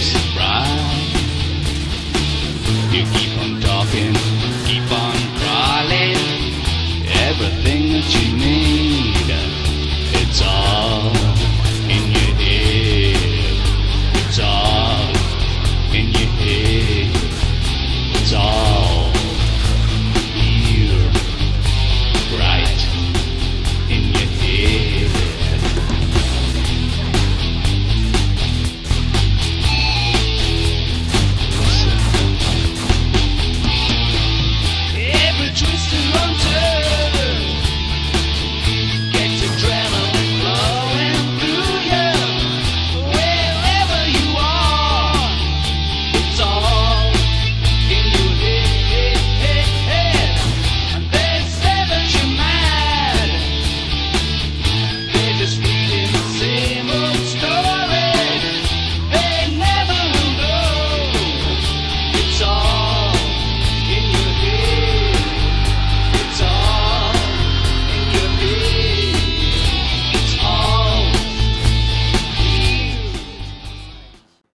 surprise. You keep on talking. song.